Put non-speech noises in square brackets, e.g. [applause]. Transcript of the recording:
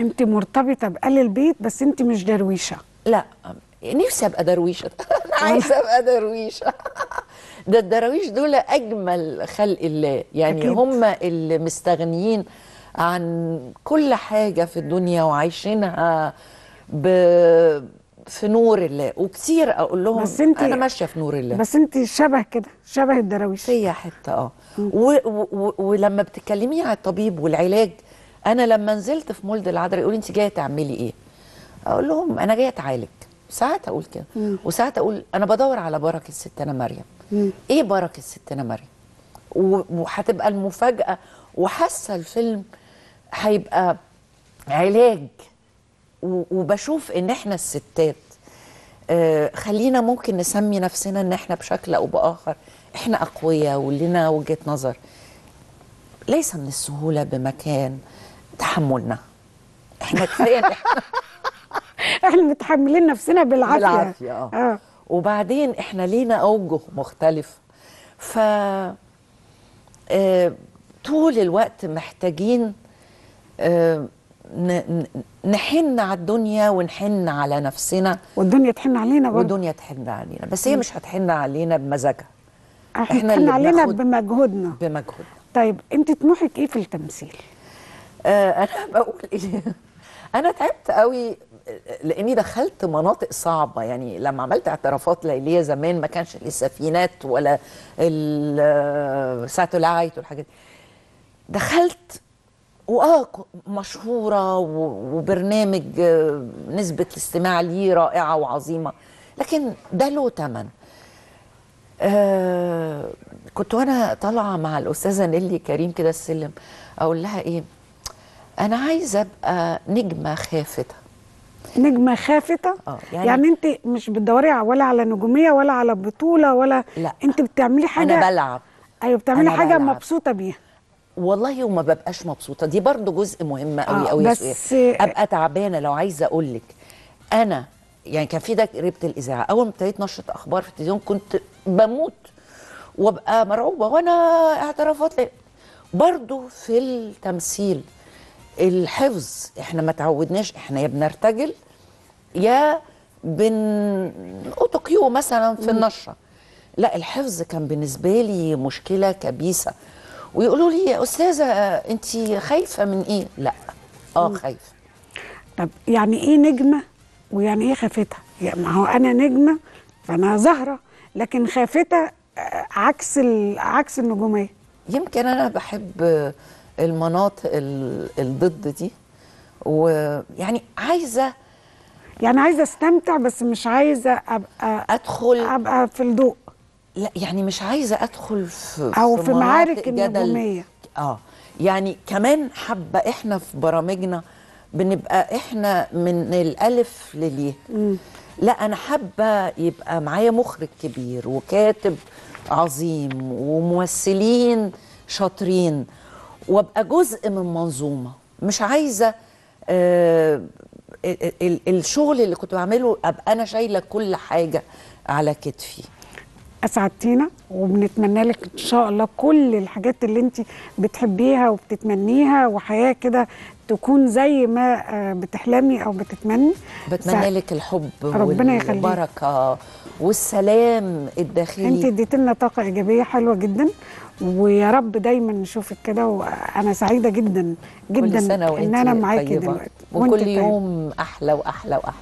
انت مرتبطة بآل البيت بس انت مش درويشة. لا نفسي أبقى درويشة. [laughs] أنا عايزة أبقى درويشة. ده الدراويش دول أجمل خلق الله. يعني أكيد. هم اللي مستغنيين عن كل حاجة في الدنيا وعايشينها ب في نور الله. وكتير أقول لهم بس انت أنا ماشية في نور الله. بس انت شبه كده شبه الدراويش. فيا حتة آه. ولما بتكلمي على الطبيب والعلاج أنا لما نزلت في مولد العذراء يقولوا أنت جاية تعملي إيه؟ أقول لهم أنا جاية أتعالج. ساعات أقول كده. وساعات أقول أنا بدور على بركة ستنا مريم. إيه بركة ستنا مريم؟ وهتبقى المفاجأة وحاسة الفيلم هيبقى علاج. وبشوف إن إحنا الستات آه، خلينا ممكن نسمي نفسنا إن إحنا بشكل أو بآخر إحنا أقوياء ولنا وجهة نظر. ليس من السهولة بمكان تحملنا. إحنا كفاية [laughs] إحنا متحملين نفسنا بالعافية. بالعافية آه. آه. وبعدين إحنا لينا اوجه مختلفه ف آه، طول الوقت محتاجين آه، نحن على الدنيا ونحن على نفسنا. والدنيا تحن علينا برضه. والدنيا تحن علينا بس هي مش هتحن علينا بمزاجها. إحنا تحن اللي علينا بمجهودنا. بمجهود طيب انت طموحك إيه في التمثيل؟ آه أنا [laughs] بقول إيه؟ أنا تعبت قوي لأني دخلت مناطق صعبة. يعني لما عملت اعترافات ليلية زمان ما كانش السفينات ولا الساتلايت والحاجات دي. دخلت وآه مشهورة وبرنامج آه، نسبة الاستماع ليه رائعة وعظيمة. لكن ده له ثمن آه كنت وأنا طالعة مع الأستاذة نيلي كريم كده السلم أقول لها إيه؟ أنا عايزة أبقى نجمة خافتة. نجمة خافتة؟ آه، يعني, يعني- أنت مش بتدوري ولا على نجومية ولا على بطولة ولا لا. أنت بتعملي حاجة أنا بلعب. أيوه بتعملي حاجة بلعب. مبسوطة بيها. والله وما ببقاش مبسوطة. دي برضو جزء مهم قوي آه، قوي بس-. أبقى تعبانة لو عايزة أقول لك أنا يعني كان في ده ريبه الإذاعة. أول ما ابتديت نشرة أخبار في التلفزيون كنت بموت وأبقى مرعوبة. وأنا اعترافات برضو في التمثيل. الحفظ إحنا ما تعودناش إحنا يا بنرتجل يا بن اوتوكيو مثلا في النشرة. لا الحفظ كان بالنسبة لي مشكلة كبيسة. ويقولوا لي يا أستاذة أنت خايفة من إيه؟ لا. آه خايفة. طب يعني إيه نجمة؟ ويعني إيه خافتها؟ يعني ما هو أنا نجمة فأنا زهرة لكن خافتها آه، عكس عكس النجومية. يمكن أنا بحب المناطق ال- الضد دي. ويعني عايزة يعني عايزة أستمتع بس مش عايزة أبقى أدخل أبقى في الضوء. لا يعني مش عايزة أدخل في أو في مناطق معارك جدل. النجومية. آه. يعني كمان حابة إحنا في برامجنا بنبقى إحنا من الألف لليه. لا أنا حابة يبقى معايا مخرج كبير وكاتب عظيم وممثلين شاطرين. وابقى جزء من منظومة. مش عايزة آه ال- ال- الشغل اللي كنت بعمله أبقى أنا شايلة كل حاجة على كتفي. أسعدتينا وبنتمنى لك إن شاء الله كل الحاجات اللي أنت بتحبيها وبتتمنيها وحياة كده تكون زي ما آه، بتحلمي أو بتتمني. بتمنى لك الحب ربنا يخليك. والبركة. والسلام الداخلي انت اديت لنا طاقة إيجابية حلوة جدا ويا رب دايما نشوفك كده وأنا سعيدة جدا جدا كل وانت إن أنا معاكي. دلوقتي وكل. يوم أحلى وأحلى وأحلى